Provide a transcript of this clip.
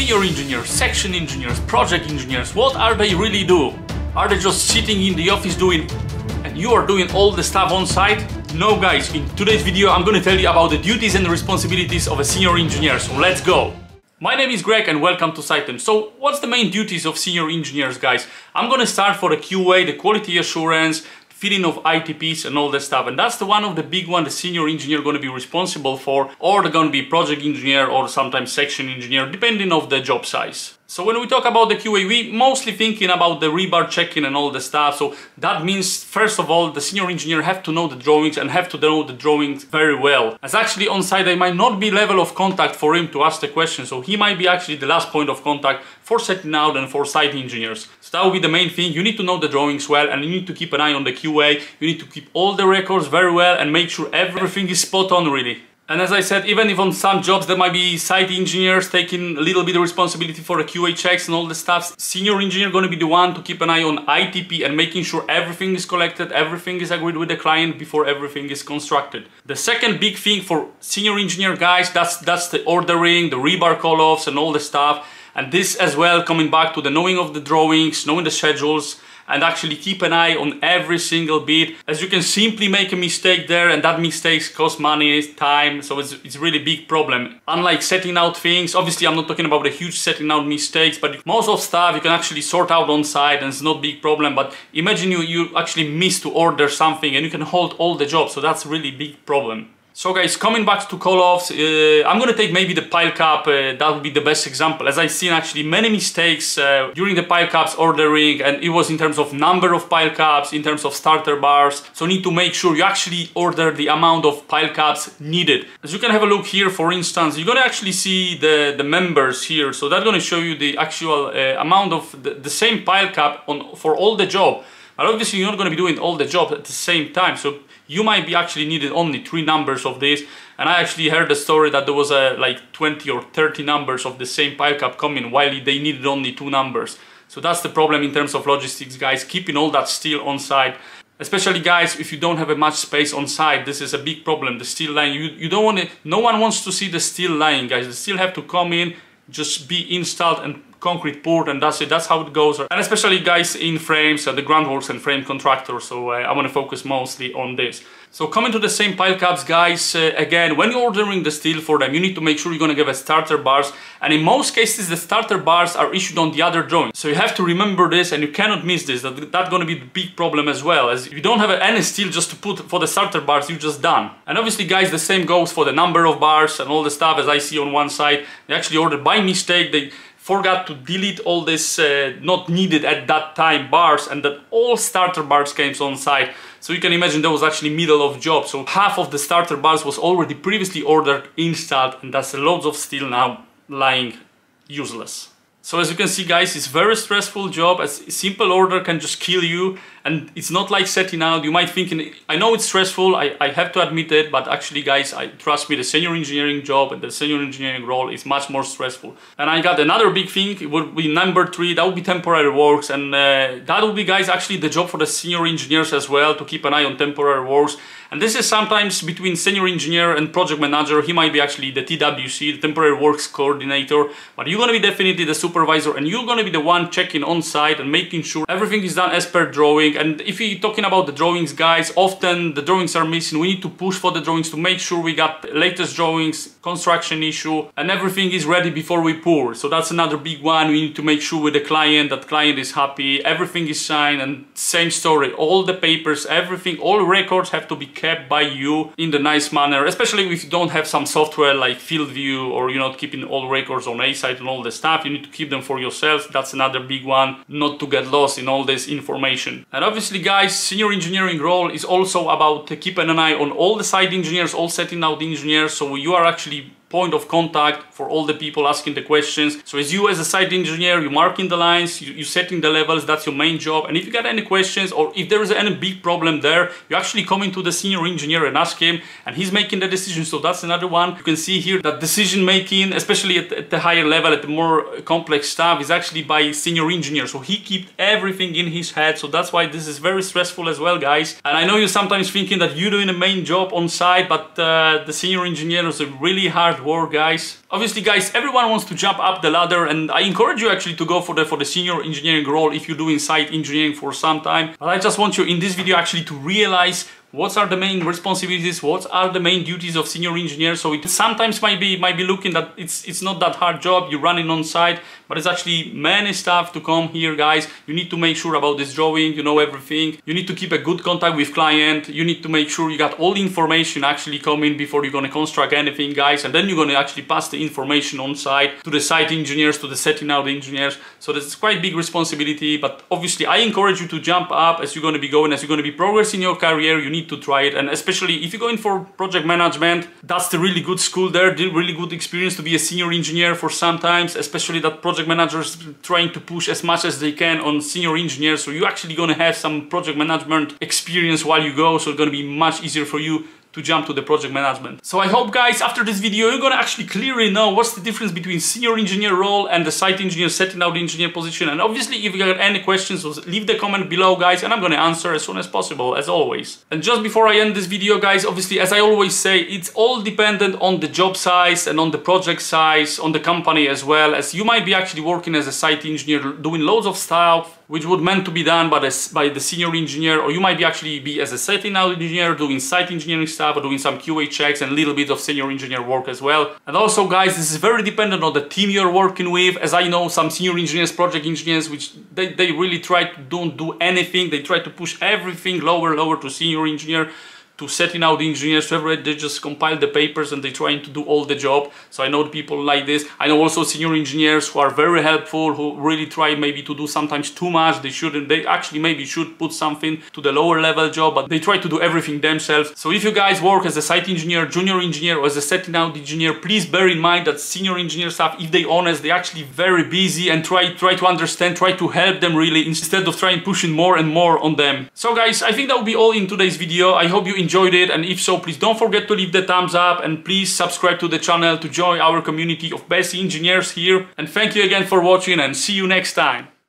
senior engineers, section engineers, project engineers, what are they really do? Are they just sitting in the office doing and you are doing all the stuff on site? No guys, in today's video I'm gonna tell you about the duties and responsibilities of a senior engineer, so let's go! My name is Greg and welcome to SITENG. So what's the main duties of senior engineers guys? I'm gonna start for the QA, the quality assurance, filling of ITPs and all that stuff. And that's the one of the big one the senior engineer going to be responsible for, or they're going to be project engineer or sometimes section engineer, depending of the job size. So when we talk about the QA, we mostly thinking about the rebar checking and all the stuff. So that means, first of all, the senior engineer have to know the drawings and have to know the drawings very well. As actually on site, there might not be level of contact for him to ask the question. So he might be actually the last point of contact for setting out and for site engineers. So that will be the main thing. You need to know the drawings well and you need to keep an eye on the QA. You need to keep all the records very well and make sure everything is spot on really. And as I said, even if on some jobs there might be site engineers taking a little bit of responsibility for the QA checks and all the stuff, senior engineer going to be the one to keep an eye on ITP and making sure everything is collected, everything is agreed with the client before everything is constructed. The second big thing for senior engineer guys, that's, that's the ordering, the rebar call-offs and all the stuff. And this as well, coming back to the knowing of the drawings, knowing the schedules, and actually keep an eye on every single bit as you can simply make a mistake there and that mistakes cost money time so it's, it's really big problem. Unlike setting out things obviously i'm not talking about the huge setting out mistakes but most of stuff you can actually sort out on site and it's not big problem. But imagine you you actually miss to order something and you can hold all the jobs so that's really big problem so guys, coming back to call-offs, uh, I'm gonna take maybe the pile cap, uh, that would be the best example, as I've seen actually many mistakes uh, during the pile caps ordering, and it was in terms of number of pile caps, in terms of starter bars, so need to make sure you actually order the amount of pile caps needed. As you can have a look here, for instance, you're gonna actually see the, the members here, so that's gonna show you the actual uh, amount of the, the same pile cap on for all the job. Obviously you're not going to be doing all the job at the same time. So you might be actually needed only three numbers of this. And I actually heard a story that there was a like 20 or 30 numbers of the same pile cap coming while they needed only two numbers. So that's the problem in terms of logistics, guys, keeping all that steel on site. Especially guys, if you don't have a much space on site, this is a big problem. The steel line, you, you don't want it, no one wants to see the steel line, guys. The steel have to come in, just be installed and concrete poured and that's it. That's how it goes. And especially guys in frames uh, the groundworks and frame contractors. So uh, I want to focus mostly on this so coming to the same pile caps guys uh, again when you're ordering the steel for them you need to make sure you're gonna give a starter bars. And in most cases the starter bars are issued on the other drawing so you have to remember this and you cannot miss this that, that's gonna be the big problem as well as you don't have any steel just to put for the starter bars you're just done. And obviously guys the same goes for the number of bars and all the stuff as I see on one side. They actually ordered by mistake. They forgot to delete all this uh, not needed at that time bars and that all starter bars came on site. So you can imagine that was actually middle of job. So half of the starter bars was already previously ordered, installed and that's loads of steel now lying useless. So as you can see guys, it's very stressful job. A simple order can just kill you and it's not like setting out. You might think, I know it's stressful, I, I have to admit it, but actually guys, I trust me, the senior engineering job and the senior engineering role is much more stressful. And I got another big thing, it would be number three, that would be temporary works. And uh, that would be guys actually the job for the senior engineers as well, to keep an eye on temporary works. And this is sometimes between senior engineer and project manager. He might be actually the TWC, the temporary works coordinator, but you're gonna be definitely the supervisor and you're gonna be the one checking on site and making sure everything is done as per drawing. And if you're talking about the drawings, guys, often the drawings are missing. We need to push for the drawings to make sure we got latest drawings, construction issue, and everything is ready before we pour. So that's another big one. We need to make sure with the client that client is happy, everything is signed, and same story. All the papers, everything, all records have to be kept by you in the nice manner, especially if you don't have some software like FieldView or you're not keeping all records on Asite and all the stuff, you need to keep them for yourself. That's another big one, not to get lost in all this information. Obviously guys, senior engineering role is also about keeping an eye on all the site engineers, all setting out the engineers, so you are actually point of contact for all the people asking the questions. So as you as a site engineer, you're marking the lines, you, are setting the levels, that's your main job. And if you got any questions or if there is any big problem there, you actually come into the senior engineer and ask him and he's making the decision. So that's another one. You can see here that decision making, especially at, at the higher level, at the more complex stuff is actually by senior engineer. So he keeps everything in his head. So that's why this is very stressful as well, guys. And I know you're sometimes thinking that you're doing a main job on site, but uh, the senior engineer is a really hard work, guys. Obviously, guys, everyone wants to jump up the ladder, and I encourage you actually to go for the for the senior engineering role if you're doing site engineering for some time. But I just want you in this video actually to realize what are the main responsibilities what are the main duties of senior engineer so it sometimes might be might be looking that it's it's not that hard job you're running on site but it's actually many stuff to come here guys. You need to make sure about this drawing. You know everything. You need to keep a good contact with client. You need to make sure you got all the information actually coming before you're going to construct anything guys. And then you're going to actually pass the information on site to the site engineers to the setting out engineers. So that's quite big responsibility. But obviously i encourage you to jump up as you're going to be going as you're going to be progressing your career. You need to try it. And especially if you're going for project management that's the really good school there. The really good experience to be a senior engineer for sometimes especially that project managers trying to push as much as they can on senior engineers. So you're actually going to have some project management experience while you go so it's going to be much easier for you to jump to the project management. So I hope guys after this video you're gonna actually clearly know what's the difference between senior engineer role and the site engineer setting out the engineer position and obviously if you got any questions leave the comment below guys and I'm gonna answer as soon as possible as always. And just before I end this video guys obviously as I always say it's all dependent on the job size and on the project size on the company as well as you might be actually working as a site engineer doing loads of stuff which would meant to be done by the, by the senior engineer or you might be actually be as a setting out engineer doing site engineering stuff or doing some QA checks and a little bit of senior engineer work as well. And also guys, this is very dependent on the team you're working with. As I know some senior engineers, project engineers, which they, they really try to don't do anything. They try to push everything lower, lower to senior engineer to setting out the engineers whoever they just compile the papers and they're trying to do all the job. So I know people like this. I know also senior engineers who are very helpful who really try maybe to do sometimes too much. They shouldn't. They actually maybe should put something to the lower level job but they try to do everything themselves. So if you guys work as a site engineer junior engineer or as a setting out engineer please bear in mind that senior engineer staff if they honest they actually very busy and try try to understand try to help them really instead of trying pushing more and more on them. So guys I think that will be all in today's video. I hope you enjoyed enjoyed it. And if so please don't forget to leave the thumbs up. And please subscribe to the channel to join our community of best engineers here. And thank you again for watching and see you next time.